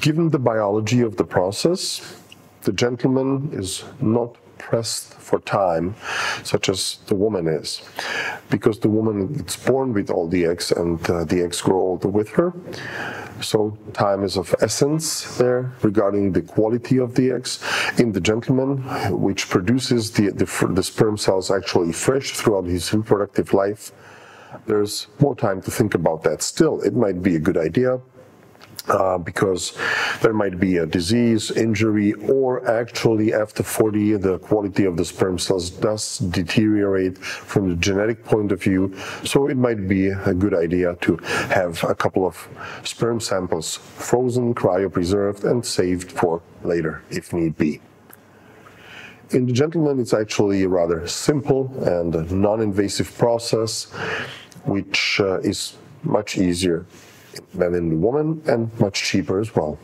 Given the biology of the process, the gentleman is not pressed for time, such as the woman is, because the woman is born with all the eggs and uh, the eggs grow older with her. So time is of essence there regarding the quality of the eggs. In the gentleman, which produces the, the, the sperm cells actually fresh throughout his reproductive life, there's more time to think about that. Still, it might be a good idea uh, because there might be a disease, injury, or actually after 40, the quality of the sperm cells does deteriorate from the genetic point of view. So it might be a good idea to have a couple of sperm samples frozen, cryopreserved, and saved for later if need be. In the gentleman, it's actually a rather simple and non-invasive process, which uh, is much easier than in the woman and much cheaper as well.